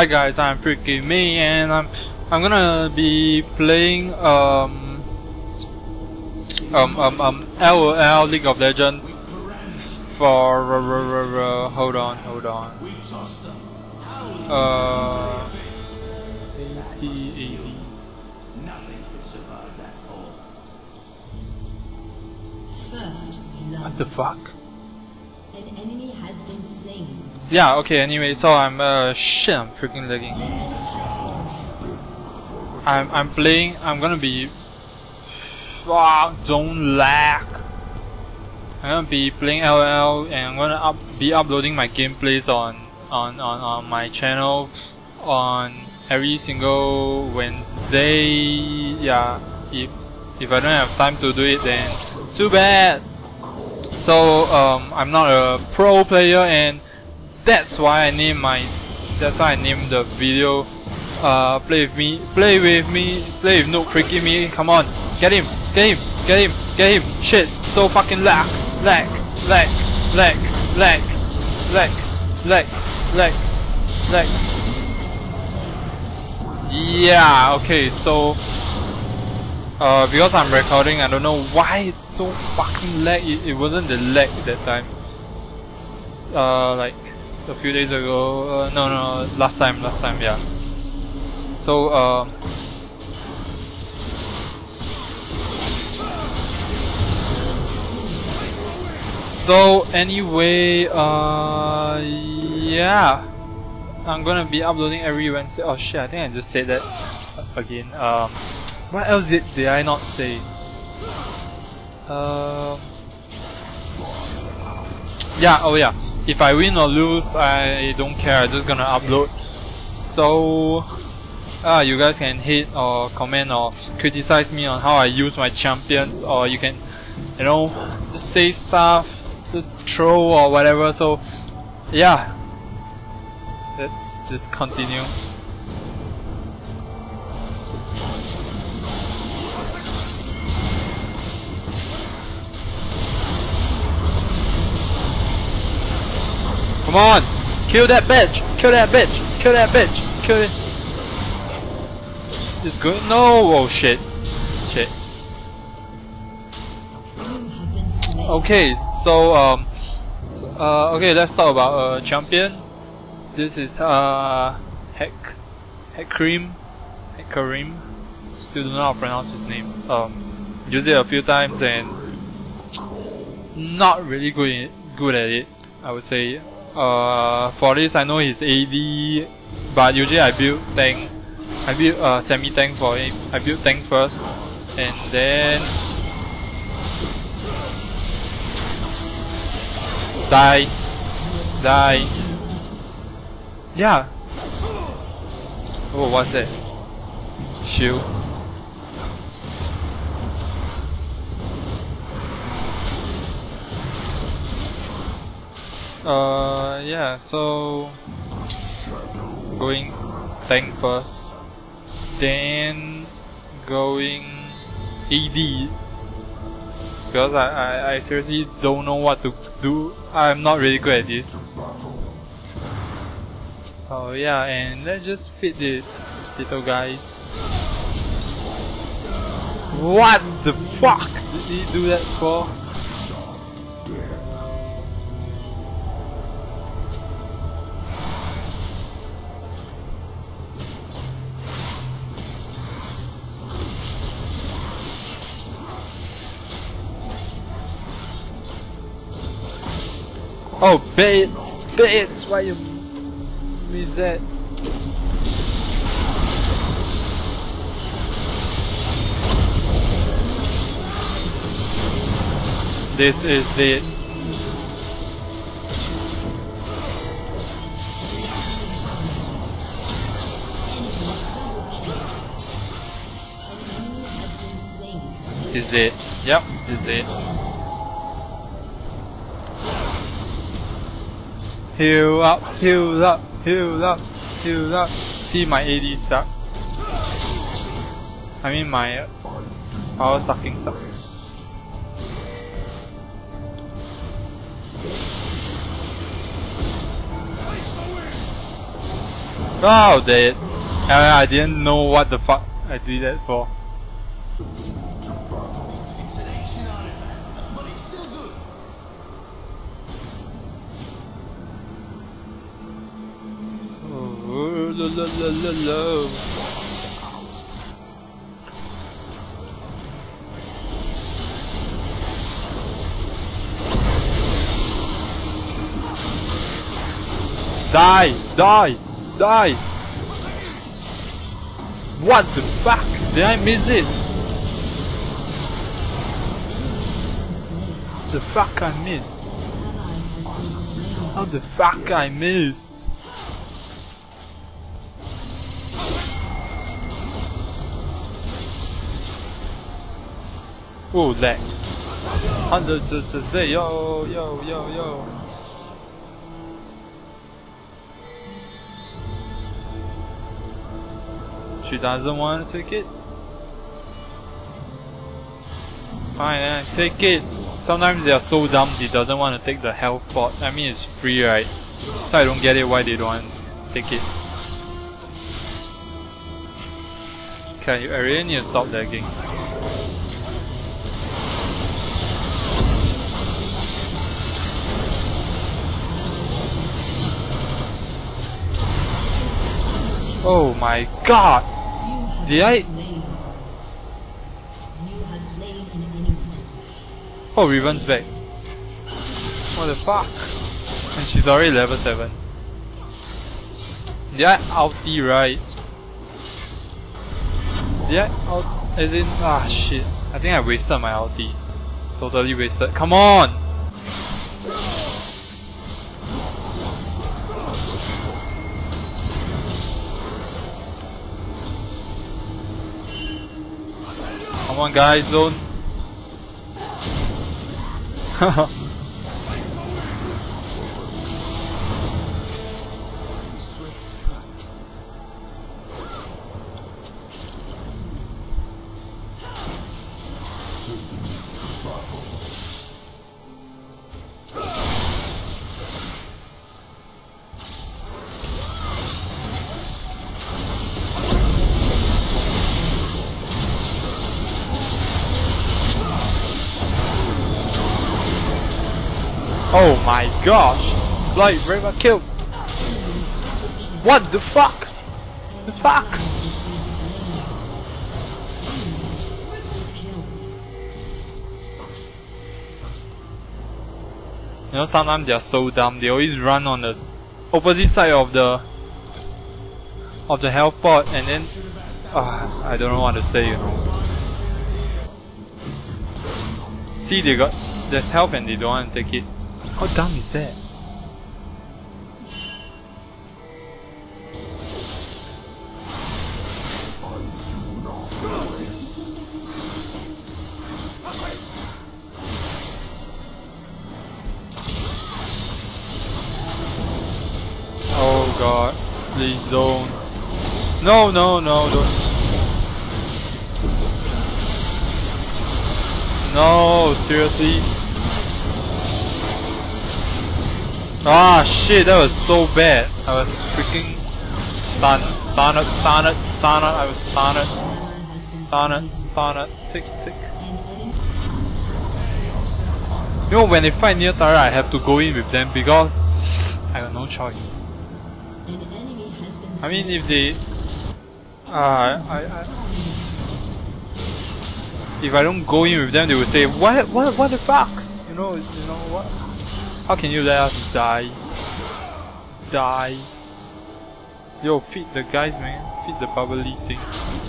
Hi guys, I'm Freaky Me and I'm I'm gonna be playing um um um um LOL League of Legends for hold on, hold on. Uh AP AP First blood. What the fuck? An enemy has been slain. Yeah, okay, anyway, so I'm uh shit I'm freaking lagging. I'm I'm playing I'm gonna be fuck don't lag. I'm gonna be playing LL and I'm gonna up, be uploading my gameplays on on, on on my channel on every single Wednesday. Yeah, if if I don't have time to do it then too bad. So um, I'm not a pro player and that's why I name my that's why I named the video uh play with me play with me play with no freaking me. Come on. Get him. Get him. Get him. Get him. Shit. So fucking lag. Lag. Lag. Lag. Lag. Lag. Lag. Lag. Lag. Yeah. Okay. So uh, because I'm recording I don't know why it's so fucking lag. It, it wasn't the lag that time. Uh, like a few days ago. Uh, no, no, last time, last time, yeah. So, um, so anyway, uh, yeah, I'm gonna be uploading every Wednesday. Oh shit, I think I just said that again. Um, what else did did I not say? Um. Yeah, oh yeah. If I win or lose, I don't care. I'm just gonna upload. So, ah, you guys can hate or comment or criticize me on how I use my champions, or you can, you know, just say stuff, just troll or whatever. So, yeah. Let's just continue. Come on! Kill that bitch! Kill that bitch! Kill that bitch! Kill it! It's good. No! Oh shit. Shit. Okay, so um, so, uh, okay, let's talk about uh, champion. This is uh, Heck, Heckrim, Heckarim. Still how to pronounce his names. Um, used it a few times and not really good in, good at it. I would say. Uh, for this I know he's AD, but usually I build tank. I build uh, semi tank for him. I build tank first, and then Die. Die. Yeah. Oh, what's that? Shield. Uh, yeah, so going tank first, then going AD because I, I, I seriously don't know what to do. I'm not really good at this. Oh yeah, and let's just fit this little guys. What the fuck did he do that for? Oh, bits, bits. Why you miss that? This is the is it. Yep, is it. Heal up, heal up, heal up, heal up. See, my AD sucks. I mean, my power sucking sucks. Oh, dead. I, I didn't know what the fuck I did that for. La, la, la, la, la. Die! Die! Die! What the fuck? Did I miss it? The fuck I missed? How the fuck I missed? Oh, lag. Hundreds of say yo yo yo yo. She doesn't want to take it. Fine, eh, take it. Sometimes they are so dumb they doesn't want to take the health pot. I mean it's free right? So I don't get it why they don't take it. Okay, I really need to stop lagging. Oh my god! Did I? Oh, Riven's back. What the fuck? And she's already level 7. Did I ulti right? Did I out as in ah shit. I think I wasted my ulti. Totally wasted. Come on! Come on guys, zone. Oh my gosh! Slide River killed! What the fuck? The fuck? You know, sometimes they are so dumb. They always run on the opposite side of the of the health pot, and then uh, I don't know what to say. You know. See, they got there's health, and they don't want to take it. How dumb is that? Oh god, please don't. No, no, no, don't. No, seriously? Ah shit, that was so bad. I was freaking stunned, stunned, stunned, stunned, I was stunned, stunned, stunned, tick, tick. You know, when they fight near Tara, I have to go in with them because I got no choice. I mean, if they, uh, I, I, if I don't go in with them, they will say, what, what, what the fuck? You know, you know what? How can you let us die? Die. Yo, feed the guys, man. Feed the bubbly thing.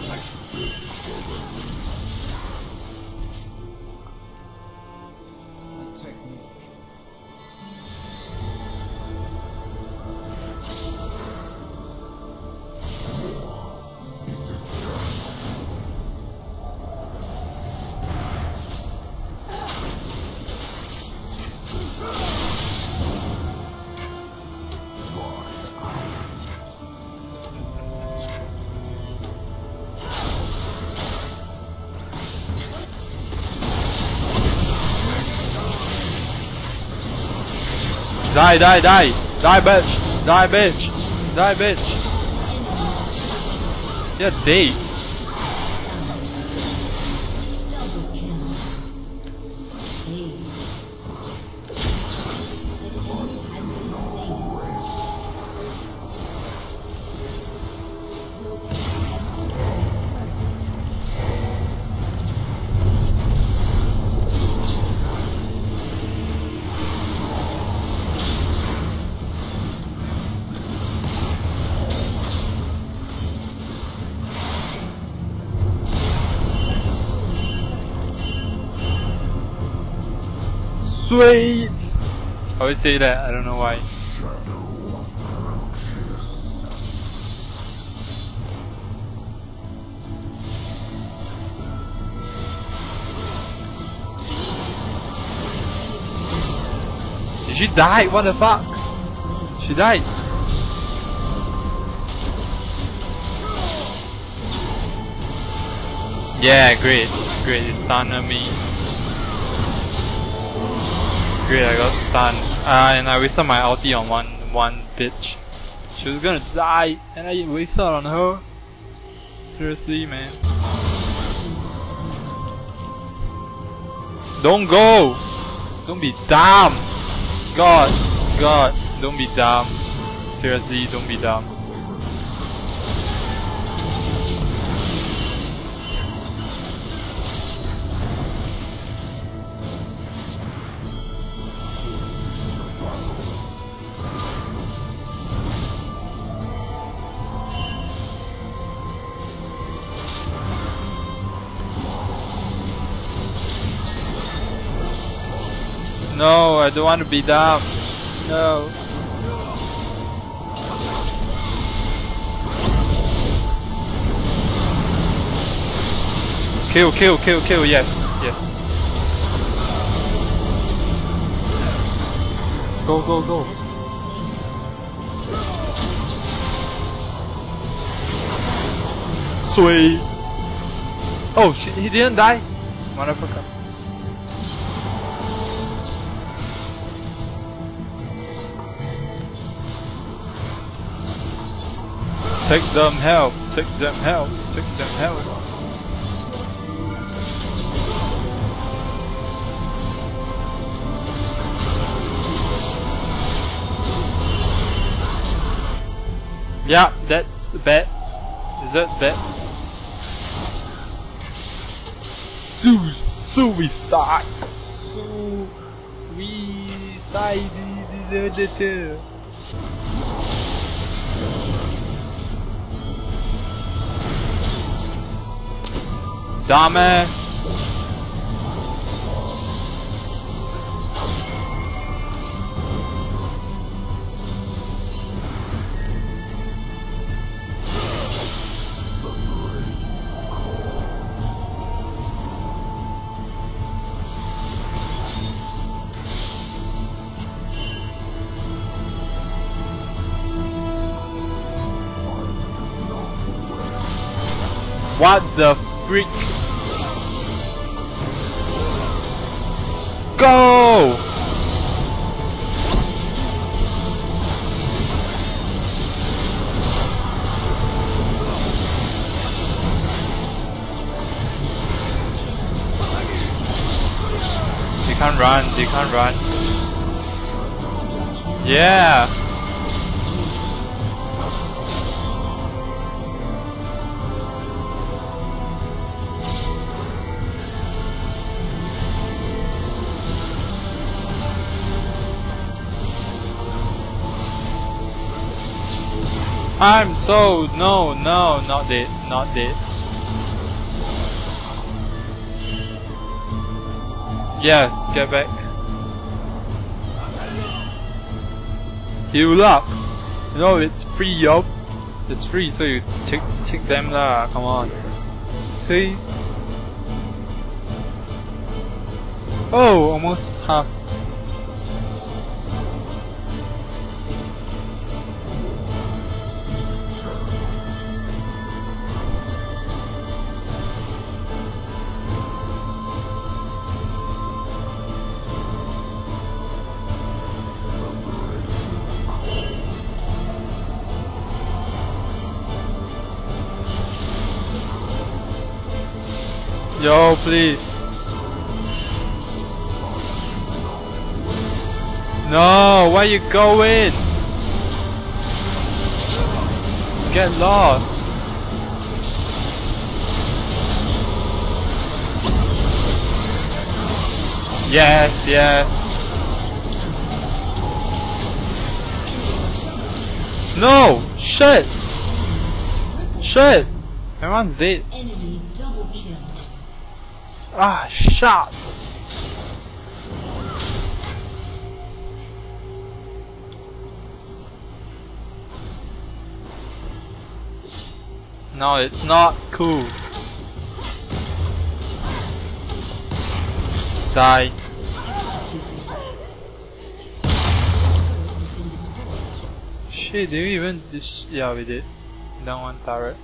Technique. Die, die, die! Die, bitch! Die, bitch! Die, bitch! Yeah, date. Sweet! I always say that, I don't know why. Did she die? What the fuck? She died. Yeah, great. Great, it stunned me. Great, I got stunned. Uh, and I wasted my ulti on one one bitch. She was gonna die, and I wasted on her. Seriously, man. Don't go! Don't be dumb! God, God, don't be dumb. Seriously, don't be dumb. No, I don't want to be down. No. Kill, kill, kill, kill, yes, yes. Go, go, go. Sweet. Oh shit, he didn't die? Motherfucker. Take them help, take them help, take them help. Yeah, that's bet. Is that bet? Su suicide. Suicide. Dumbass. What the freak? Can't run, they can't run. Yeah! I'm so no no not dead not dead. Yes, get back. Heal up. You know it's free, yo. It's free, so you take take them lah. Come on. Hey. Oh, almost half. Yo, please. No, where you going? Get lost. Yes, yes. No! Shit! Shit! Everyone's dead. Ah, shots! No, it's not cool. Die. Shit, did we even dis- yeah we did. Down one turret.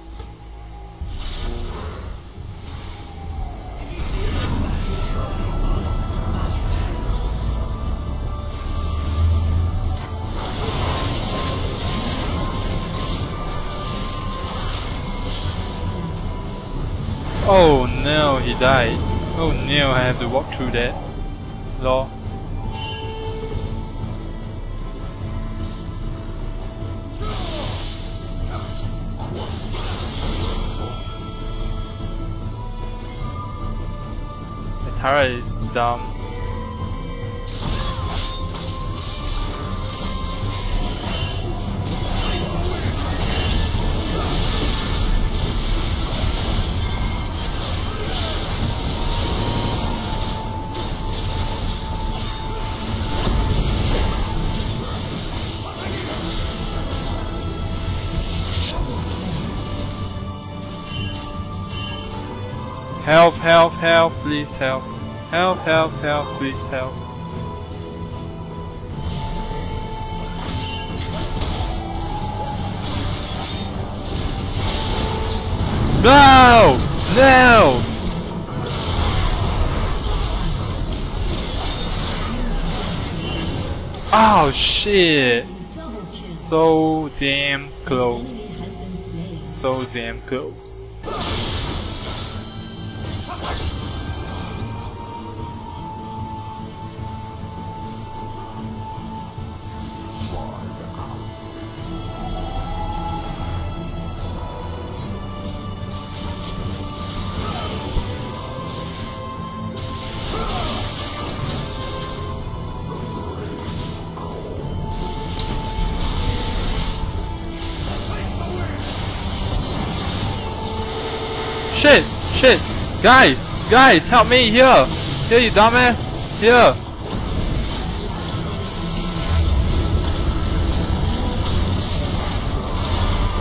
Oh no, he died. Oh no, I have to walk through that. The turret is dumb. Help, help, please help. Help, help, help, please help. No! No! Oh shit! So damn close. So damn close. Guys! Guys! Help me! Here! Here you dumbass! Here!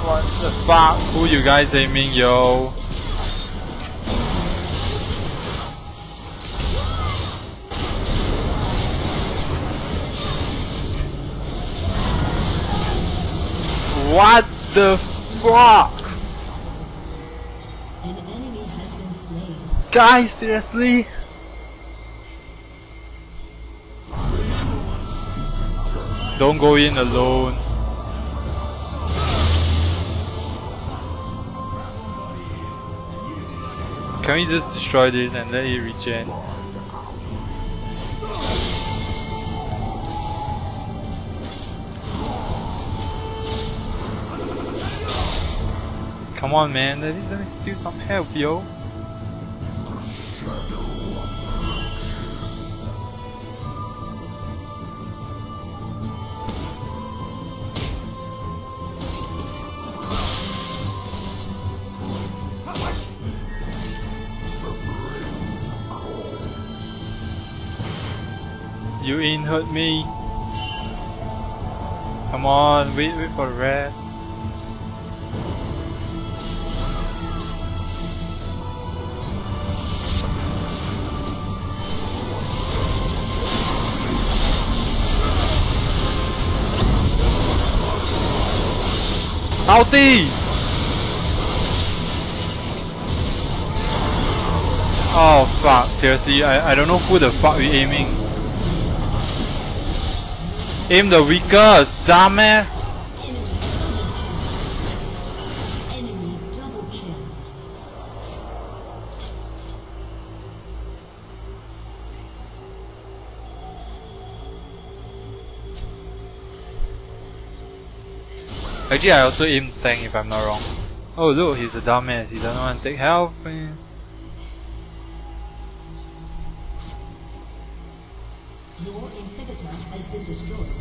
What the fuck? Who you guys aiming, yo? What the fuck? Guys, seriously? Don't go in alone. Can we just destroy this and let it regen? Come on man, let me steal some health yo. Hurt me. Come on, wait, wait for the rest. Ulti! Oh fuck, seriously, I, I don't know who the fuck we aiming. Aim the weakest, dumbass! Actually, I also aim tank if I'm not wrong. Oh look, he's a dumbass. He doesn't want to take health. Your inhibitor has been destroyed.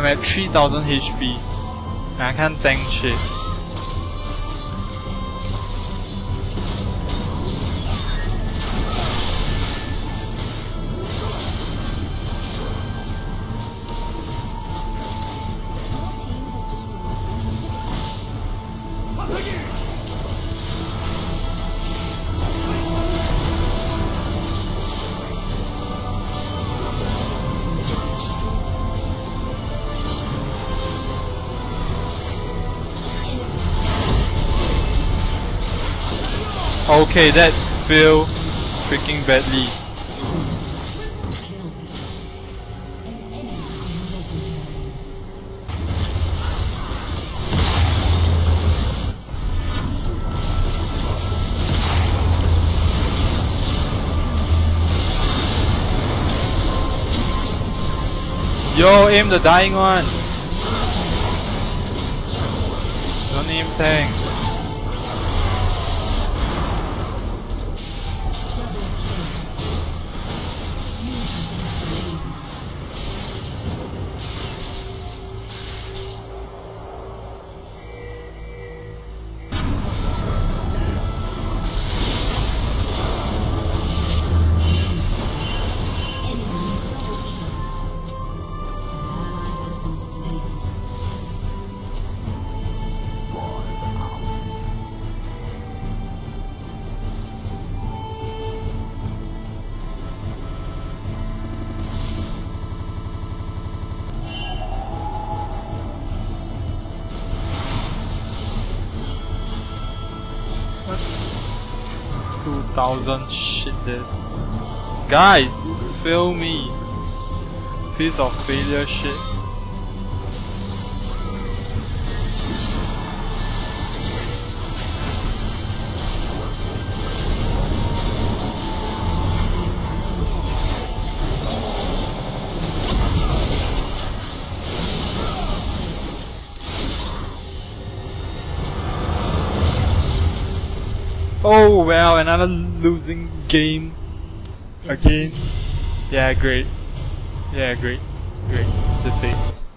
I'm at 3000 HP. I can't tank shit. Okay, that failed freaking badly. Yo, aim the dying one. Don't aim tank. Thousand shit this. Guys, fail me. Piece of failure shit. Oh well, another losing game again. Yeah, great. Yeah, great. Great. Fate.